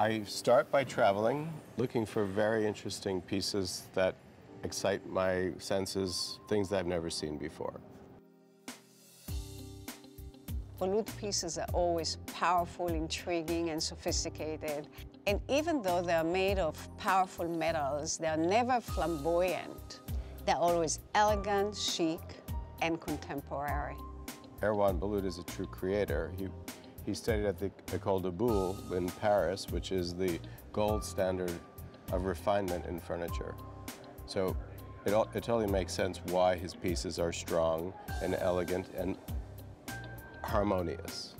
I start by traveling, looking for very interesting pieces that excite my senses, things that I've never seen before. Boulloud pieces are always powerful, intriguing, and sophisticated. And even though they're made of powerful metals, they're never flamboyant. They're always elegant, chic, and contemporary. Erwan Boulloud is a true creator. He, he studied at the École de Boulle in Paris, which is the gold standard of refinement in furniture. So it, it totally makes sense why his pieces are strong and elegant and harmonious.